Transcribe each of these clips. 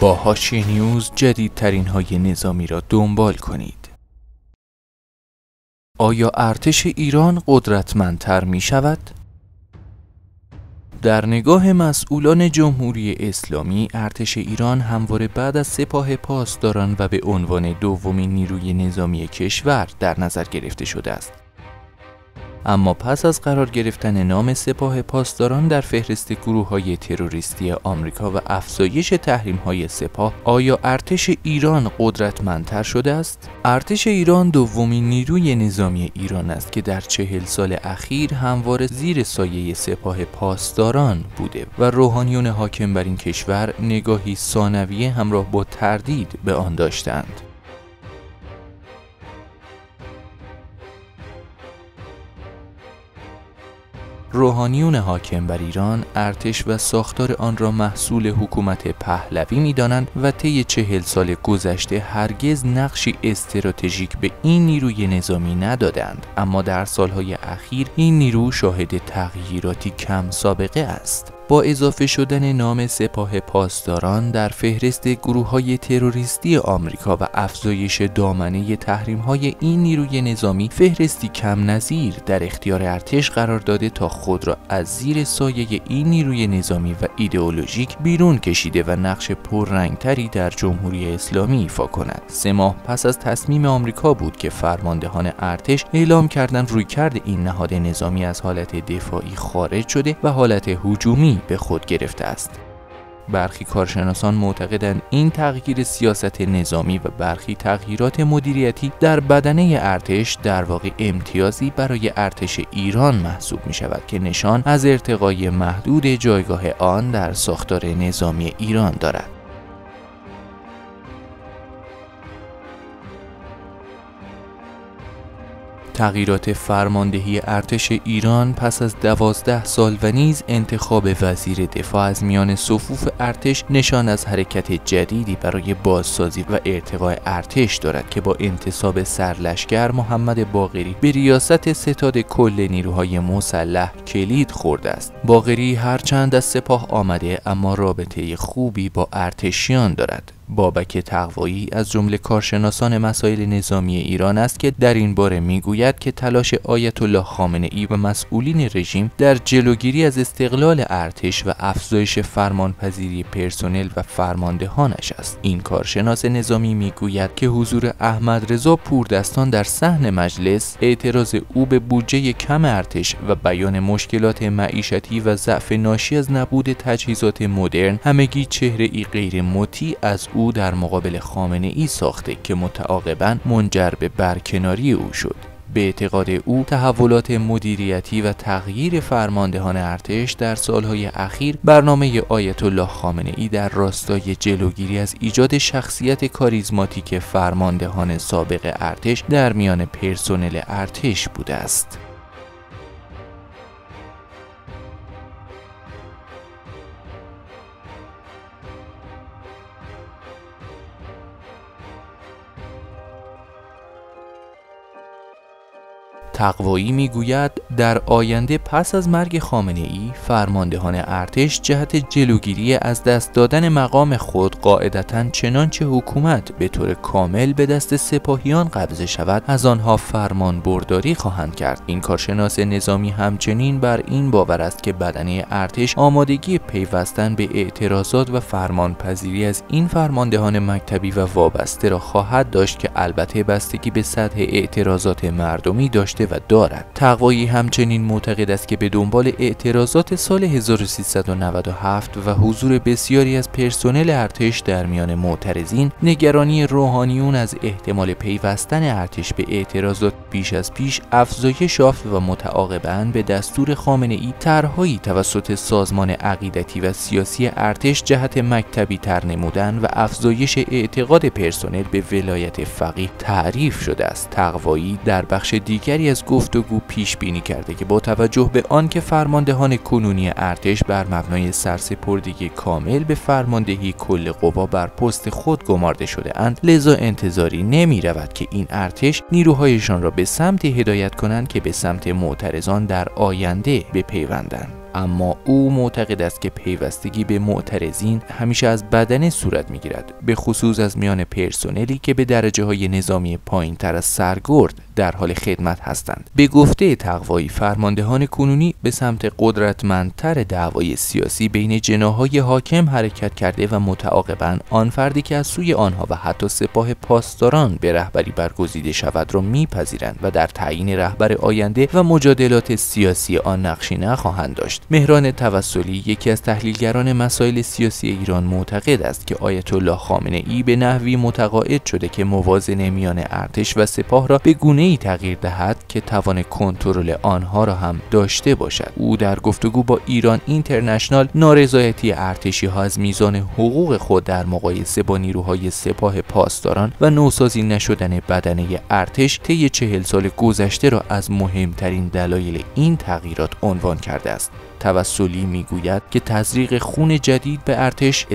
با هاشی نیوز جدیدترین های نظامی را دنبال کنید. آیا ارتش ایران قدرتمندتر می شود؟ در نگاه مسئولان جمهوری اسلامی ارتش ایران همواره بعد از سپاه پاسداران و به عنوان دومین نیروی نظامی کشور در نظر گرفته شده است اما پس از قرار گرفتن نام سپاه پاسداران در فهرست گروه های تروریستی آمریکا و افزایش تحریم های سپاه آیا ارتش ایران قدرتمندتر شده است؟ ارتش ایران دومین نیروی نظامی ایران است که در چهل سال اخیر همواره زیر سایه سپاه پاسداران بوده و روحانیون حاکم بر این کشور نگاهی ثانویه همراه با تردید به آن داشتند. روحانیون حاکم بر ایران ارتش و ساختار آن را محصول حکومت پهلوی می‌دانند و طی چهل سال گذشته هرگز نقشی استراتژیک به این نیروی نظامی ندادند. اما در سالهای اخیر این نیرو شاهد تغییراتی کم سابقه است. با اضافه شدن نام سپاه پاسداران در فهرست گروه های تروریستی آمریکا و افزایش دامنه تحریم های این نیروی نظامی فهرستی کم نظیر در اختیار ارتش قرار داده تا خود را از زیر سایه این نیروی نظامی و ایدئولوژیک بیرون کشیده و نقش پررنگتری در جمهوری اسلامی ایفا کند. سه ماه پس از تصمیم آمریکا بود که فرماندهان ارتش اعلام کردند رویکرد این نهاد نظامی از حالت دفاعی خارج شده و حالت هجومی به خود گرفته است. برخی کارشناسان معتقدند این تغییر سیاست نظامی و برخی تغییرات مدیریتی در بدنه ارتش در واقع امتیازی برای ارتش ایران محسوب می شود که نشان از ارتقای محدود جایگاه آن در ساختار نظامی ایران دارد. تغییرات فرماندهی ارتش ایران پس از دوازده سال و نیز انتخاب وزیر دفاع از میان صفوف ارتش نشان از حرکت جدیدی برای بازسازی و ارتقاء ارتش دارد که با انتصاب سرلشکر محمد باغری به ریاست ستاد کل نیروهای مسلح کلید خورده است. باغری هرچند از سپاه آمده اما رابطه خوبی با ارتشیان دارد. بابک تقوایی از جمله کارشناسان مسائل نظامی ایران است که در این باره می‌گوید که تلاش آیت الله خامنه ای و مسئولین رژیم در جلوگیری از استقلال ارتش و افزایش فرمانپذیری پرسنل و فرماندهانش است. این کارشناس نظامی می‌گوید که حضور احمد رضا پوردستان در صحن مجلس اعتراض او به بودجه کم ارتش و بیان مشکلات معیشتی و ضعف ناشی از نبود تجهیزات مدرن همگی چهره ای غیر مطیع از او او در مقابل خامنه ای ساخته که متعاقبا منجر به برکناری او شد به اعتقاد او تحولات مدیریتی و تغییر فرماندهان ارتش در سالهای اخیر برنامه آیت الله خامنه ای در راستای جلوگیری از ایجاد شخصیت کاریزماتیک فرماندهان سابق ارتش در میان پرسنل ارتش بوده است. تقوایی می‌گوید در آینده پس از مرگ خامنه ای فرماندهان ارتش جهت جلوگیری از دست دادن مقام خود قاعدتا چنانچه حکومت به طور کامل به دست سپاهیان قبضه شود از آنها فرمان برداری خواهند کرد. این کارشناس نظامی همچنین بر این باور است که بدنه ارتش آمادگی پیوستن به اعتراضات و فرمانپذیری از این فرماندهان مکتبی و وابسته را خواهد داشت که البته بستگی به سطح اعتراضات مردمی داشته و دارد. تقوایی همچنین معتقد است که به دنبال اعتراضات سال 1397 و حضور بسیاری از پرسنل ارتش در میان معترضین نگرانی روحانیون از احتمال پیوستن ارتش به اعتراضات بیش از پیش افزایش یافت و متعاقبا به دستور خامنه ای طرحهایی توسط سازمان عقیدتی و سیاسی ارتش جهت مکتبی تر نمودن و افزایش اعتقاد پرسنل به ولایت فقیه تعریف شده است. تقوایی در بخش دیگری از گفتگو پیش بینی کرده که با توجه به آنکه فرماندهان کنونی ارتش بر مبنای سرسپردگی کامل به فرماندهی کل قوا بر پست خود گمارده شده اند لذا انتظاری نمی رود که این ارتش نیروهایشان را به سمت هدایت کنند که به سمت معترضان در آینده بپیوندند. اما او معتقد است که پیوستگی به معترضین همیشه از بدنه صورت می‌گیرد به خصوص از میان پرسنلی که به درجه های نظامی پایین تر از سرگرد در حال خدمت هستند. به گفته تقوایی فرماندهان کنونی به سمت قدرتمندتر دعوای سیاسی بین جناهای حاکم حرکت کرده و متعاقبا آن فردی که از سوی آنها و حتی سپاه پاسداران به رهبری برگزیده شود را میپذیرند و در تعیین رهبر آینده و مجادلات سیاسی آن نقشی نخواهند داشت. مهران توسلی یکی از تحلیلگران مسائل سیاسی ایران معتقد است که آیت الله خامنه ای به نحوی متقاعد شده که موازنه میان ارتش و سپاه را به گونه ای تغییر دهد که توان کنترل آنها را هم داشته باشد. او در گفتگو با ایران اینترنشنال نارضایتی ارتشی ها از میزان حقوق خود در مقایسه با نیروهای سپاه پاسداران و نوسازی نشدن بدنه ارتش طی چهل سال گذشته را از مهمترین دلایل این تغییرات عنوان کرده است. توسلی می‌گوید که تزریق خون جدید به ارتش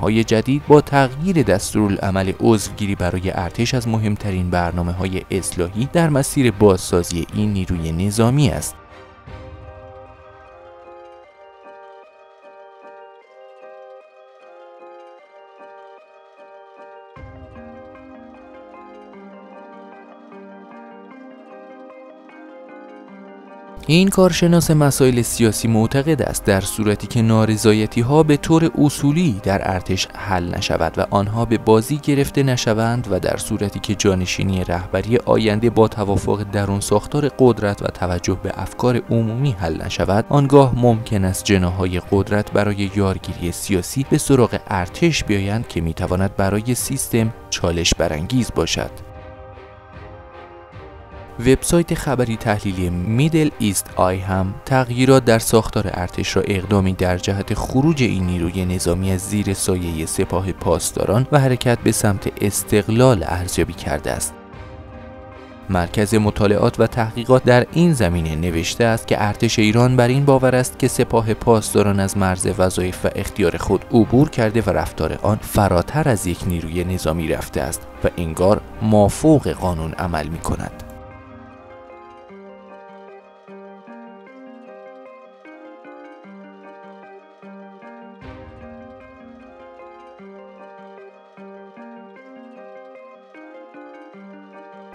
های جدید با تغییر دستورالعمل عضوگیری برای ارتش از مهمترین برنامه های اصلاحی در مسیر بازسازی این نیروی نظامی است. این کارشناس مسائل سیاسی معتقد است در صورتی که نارضایتی ها به طور اصولی در ارتش حل نشود و آنها به بازی گرفته نشوند و در صورتی که جانشینی رهبری آینده با توافق درون ساختار قدرت و توجه به افکار عمومی حل نشود آنگاه ممکن است جناهای قدرت برای یارگیری سیاسی به سراغ ارتش بیایند که می‌تواند برای سیستم چالش برانگیز باشد. وبسایت خبری تحلیلی میدل ایست آی هم تغییرات در ساختار ارتش را اقدامی در جهت خروج این نیروی نظامی از زیر سایه سپاه پاسداران و حرکت به سمت استقلال ارزیابی کرده است. مرکز مطالعات و تحقیقات در این زمینه نوشته است که ارتش ایران بر این باور است که سپاه پاسداران از مرز وظایف و اختیار خود عبور کرده و رفتار آن فراتر از یک نیروی نظامی رفته است و انگار مافوق قانون عمل می کند.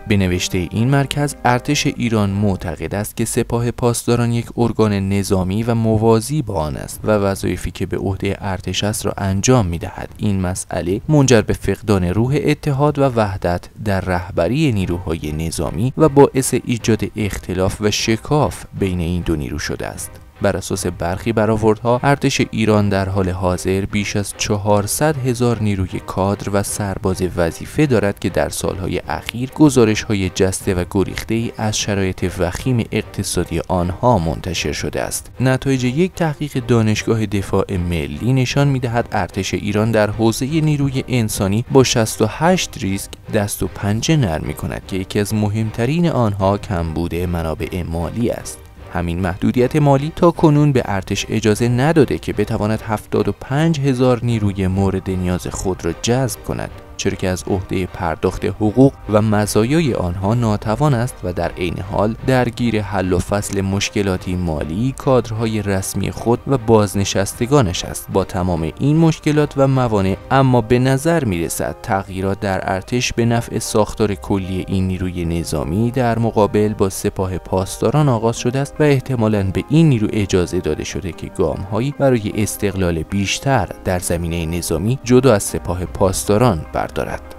به نوشته این مرکز ارتش ایران معتقد است که سپاه پاسداران یک ارگان نظامی و موازی با آن است و وظایفی که به عهده ارتش است را انجام می دهد. این مسئله منجر به فقدان روح اتحاد و وحدت در رهبری نیروهای نظامی و باعث ایجاد اختلاف و شکاف بین این دو نیرو شده است. بر اساس برخی برآوردها ارتش ایران در حال حاضر بیش از 400 هزار نیروی کادر و سرباز وظیفه دارد که در سالهای اخیر گزارش های جسته و گریخته ای از شرایط وخیم اقتصادی آنها منتشر شده است. نتایج یک تحقیق دانشگاه دفاع ملی نشان می‌دهد ارتش ایران در حوزه نیروی انسانی با 68 ریسک دست و پنجه نرم می کند که یکی از مهمترین آنها کمبود منابع مالی است. همین محدودیت مالی تا کنون به ارتش اجازه نداده که بتواند 75 هزار نیروی مورد نیاز خود را جذب کند. چرا که از عهده پرداخت حقوق و مزایای آنها ناتوان است و در عین حال درگیر حل و فصل مشکلاتی مالی کادرهای رسمی خود و بازنشستگانش است. با تمام این مشکلات و موانع اما به نظر می رسد تغییرات در ارتش به نفع ساختار کلی این نیروی نظامی در مقابل با سپاه پاسداران آغاز شده است و احتمالا به این نیرو اجازه داده شده که گامهایی برای استقلال بیشتر در زمینه نظامی جدا از سپاه پاسداران بر بردارد